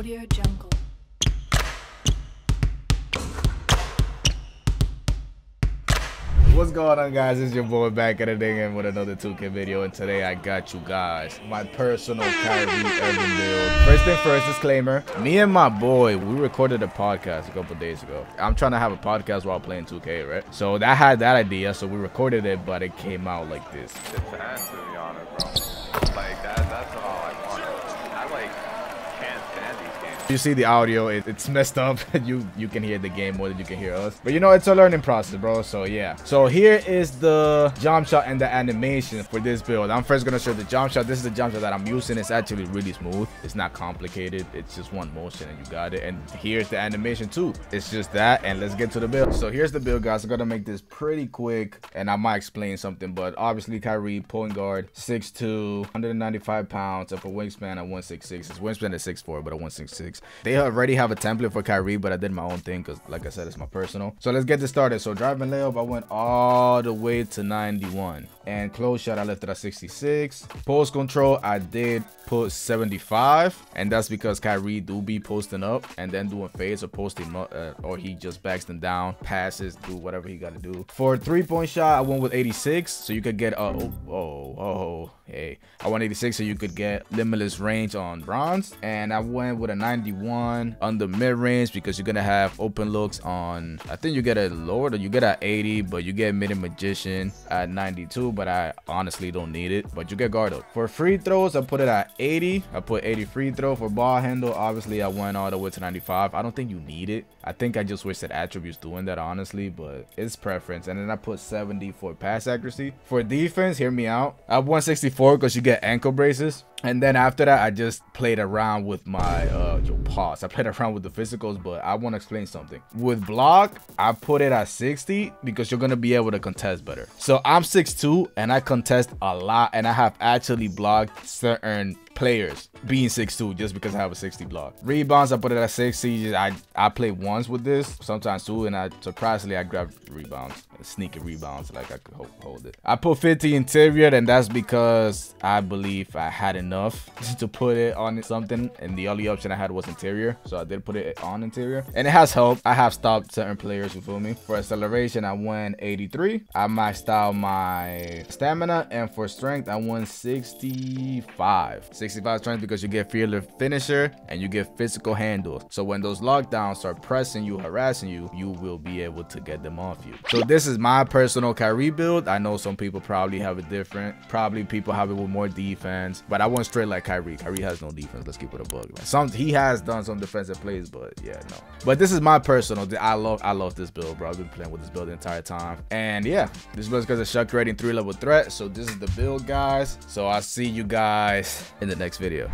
Audio Jungle. What's going on guys? It's your boy back at it again with another 2K video and today I got you guys my personal Kyrie Irving build. First thing first, disclaimer. Me and my boy, we recorded a podcast a couple days ago. I'm trying to have a podcast while playing 2K, right? So that had that idea, so we recorded it, but it came out like this. It's ass to be honest, bro. Like that, that's all I want. I like can't stand these games. You see the audio, it, it's messed up. you you can hear the game more than you can hear us. But you know, it's a learning process, bro. So yeah. So here is the jump shot and the animation for this build. I'm first gonna show the jump shot. This is the jump shot that I'm using. It's actually really smooth. It's not complicated. It's just one motion and you got it. And here's the animation too. It's just that. And let's get to the build. So here's the build, guys. I'm gonna make this pretty quick and I might explain something. But obviously Kyrie, point guard, 6'2", 195 pounds, for wingspan at 166. His wingspan is 6'4", but a 166. They already have a template for Kyrie, but I did my own thing because, like I said, it's my personal. So let's get this started. So driving layup, I went all the way to 91. And close shot, I left it at 66. Post control, I did put 75. And that's because Kyrie do be posting up and then doing fades or posting uh, or he just backs them down, passes, do whatever he got to do. For three-point shot, I went with 86. So you could get, oh, oh, oh, Hey, I 186, 86 so you could get limitless range on bronze. And I went with a 91 on the mid range because you're gonna have open looks on, I think you get a lord or you get a 80, but you get Middy Magician at 92, but I honestly don't need it, but you get guard up For free throws, I put it at 80. I put 80 free throw for ball handle. Obviously I went all the way to 95. I don't think you need it. I think I just wish that attributes doing that honestly, but it's preference. And then I put 70 for pass accuracy. For defense, hear me out. I won 64 before because you get ankle braces. And then after that, I just played around with my, uh, pause. I played around with the physicals, but I want to explain something. With block, I put it at 60 because you're going to be able to contest better. So I'm 6'2", and I contest a lot, and I have actually blocked certain players being 6'2 just because I have a 60 block. Rebounds, I put it at 60. I, I play once with this, sometimes two, and I surprisingly I grab rebounds, sneaky rebounds, like I could hold, it. I put 50 interior, and that's because I believe I had enough to put it on something, and the only option I had was interior, so I did put it on interior, and it has helped. I have stopped certain players, you feel me? For acceleration, I went 83. I maxed out my stamina, and for strength, I won 65. 65 strength because you get fearless finisher and you get physical handle. So when those lockdowns start pressing you, harassing you, you will be able to get them off you. So this is my personal Kyrie build. I know some people probably have it different. Probably people have it with more defense, but I went straight like Kyrie. Kyrie has no defense. Let's keep it a bug. Some he has done some defensive plays, but yeah, no. But this is my personal. I love I love this build, bro. I've been playing with this build the entire time. And yeah, this build because of Chuck creating three level threat. So this is the build, guys. So I'll see you guys in the next video.